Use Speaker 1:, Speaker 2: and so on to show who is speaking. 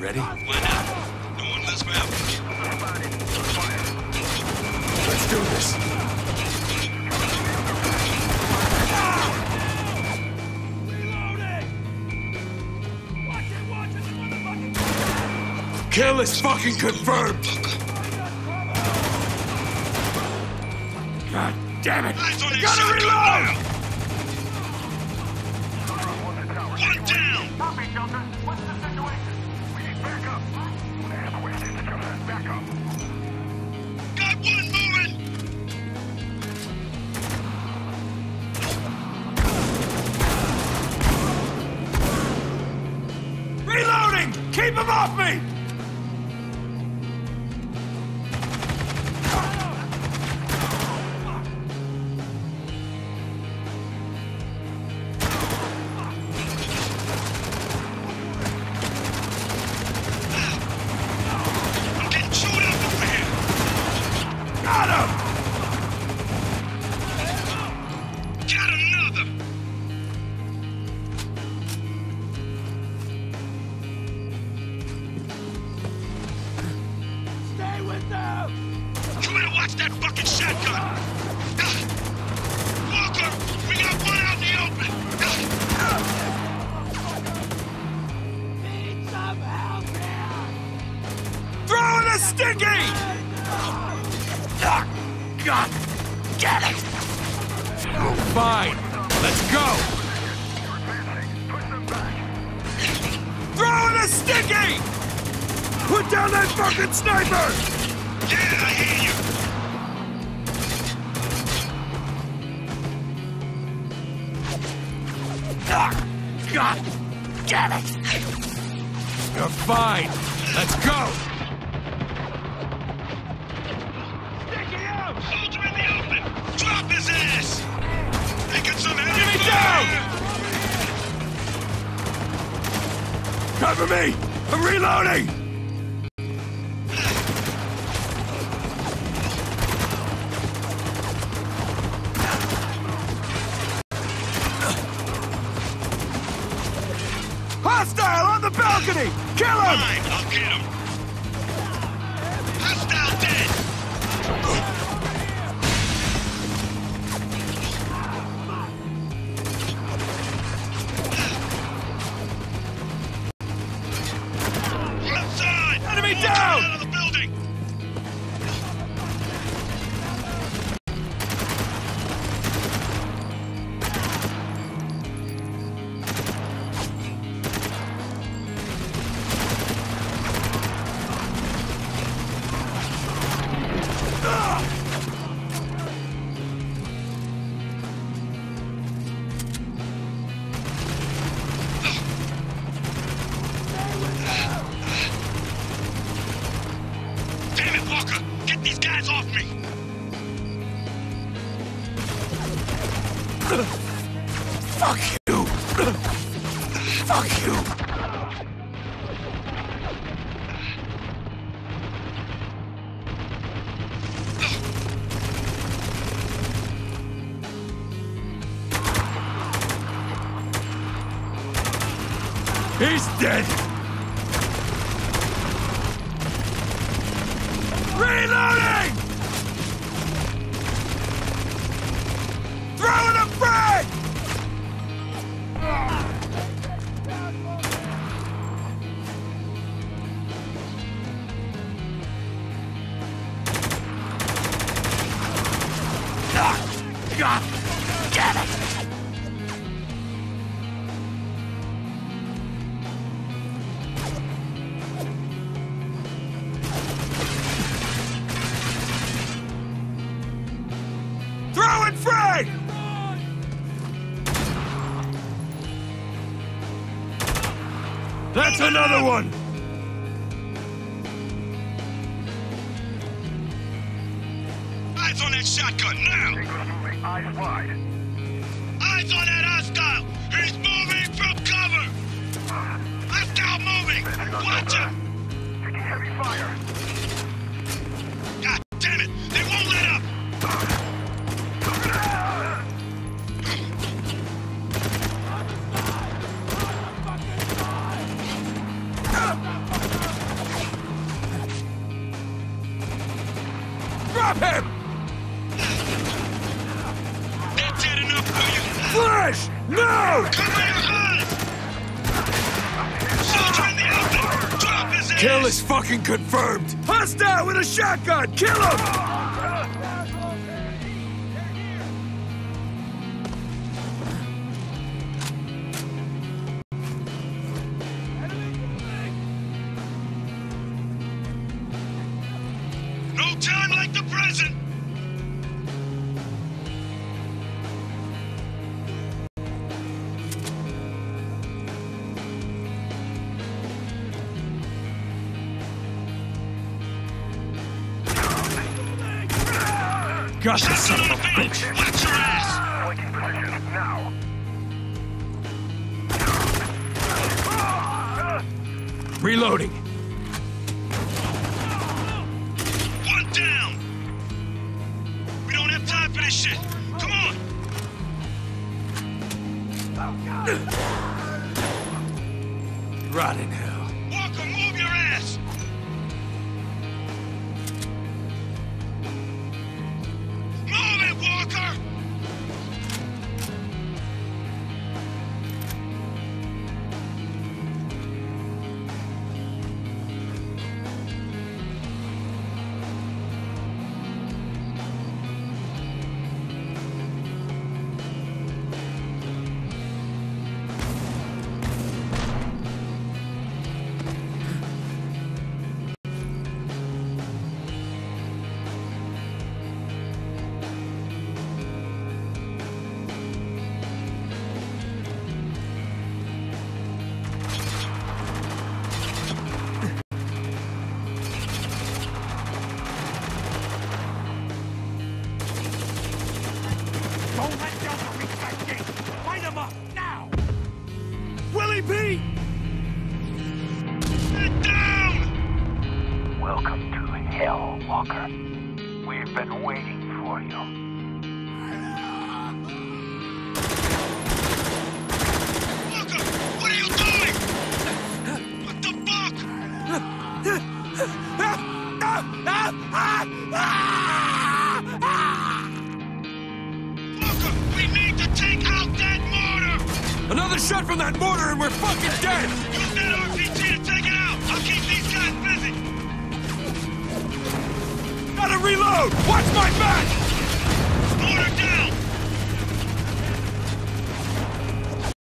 Speaker 1: Ready?
Speaker 2: Why not? No one less for outreach.
Speaker 1: Let's do this. Kill is fucking confirmed! God damn it!
Speaker 2: Eyes on that
Speaker 1: Gotta reload!
Speaker 2: One down!
Speaker 3: Copy, Delta. What's the
Speaker 1: Keep him off me!
Speaker 2: Watch that fucking shotgun! Ah. Walker! We got one out in the open! Ah.
Speaker 1: Throw in a sticky! Ah, God! Get it! Fine. Let's go! Throw in a sticky! Put down that fucking sniper!
Speaker 2: Yeah, I hear you!
Speaker 1: God! Get it! You're fine. Let's go! Sticky out!
Speaker 2: Soldier in the open! Drop his ass! Taking some heavy
Speaker 1: Enemy
Speaker 2: fire!
Speaker 1: Cover me! I'm reloading! The balcony! Kill him!
Speaker 2: Fine, I'll get him! Hostile dead! Left side!
Speaker 1: Enemy down!
Speaker 2: Get these guys off me!
Speaker 1: Fuck you! Fuck you! He's dead! Reloading! Throwing a That's another one!
Speaker 2: Eyes on that shotgun, now!
Speaker 3: Eyes wide.
Speaker 2: Eyes on that hostile! He's moving from cover! Hostile moving! Watch him!
Speaker 3: Taking heavy fire.
Speaker 1: Drop him!
Speaker 2: That did enough for you.
Speaker 1: Flash! No!
Speaker 2: Cover your eyes! Soldier in the open! Drop his ass!
Speaker 1: Kill is fucking confirmed! Hostile with a shotgun! Kill him! Gosh, you son of a
Speaker 2: bitch! Watch your ass!
Speaker 3: Taking position now.
Speaker 1: Reloading.
Speaker 2: This shit! Come on!
Speaker 1: Rot in hell. Willie
Speaker 2: Get down!
Speaker 3: Welcome to Hell, Walker. We've been waiting for you.
Speaker 1: From that mortar and we're fucking dead!
Speaker 2: Use that RPG to take it out! I'll keep these guys busy!
Speaker 1: Gotta reload! Watch my back!
Speaker 2: Mortar down!